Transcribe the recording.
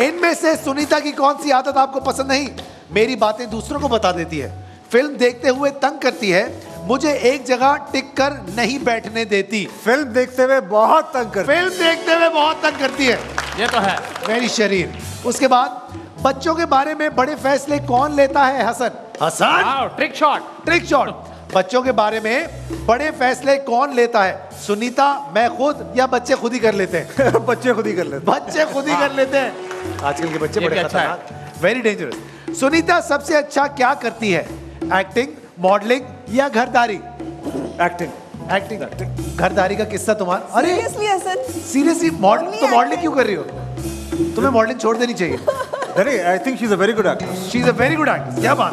इनमें से सुनीता की कौन सी आदत आपको पसंद नहीं? मेरी बातें दूसरों को बता देती है। फ़िल्म देखते हुए तंग करती है। मुझे एक जगह टिक कर नहीं बैठने देती। फ़िल्म देखते हुए बहुत तंग कर फ़िल्म देखते हुए बहुत तंग करती है। ये तो है। मेरी शरीर। उसके बाद बच्चों के बारे में बड़े फैसले कौन लेता है Hasan? Hasan? Trick shot trick shot बच्चों के बारे में बड़े फैसले कौन लेता है? सुनीता मैं खुद या बच्चे खुद ही कर लेते हैं? बच्चे खुद ही कर लेते बच्चे खुद ही कर लेते हैं। आजकल के बच्चे बड़े अच्छा है। वेरी डेंजरस सुनीता सबसे अच्छा क्या करती है? एक्टिंग मॉडलिंग या घरदारी? एक्टिंग एक्टिंग घरदारी का किस्सा तुम्हारा अरे! सीरियसली मॉडल तो मॉडलिंग क्यों कर रही हो? तुम्हें मॉडलिंग छोड़ देनी चाहिए। अरे I think she is a very good actress she is a very good actress क्या बात।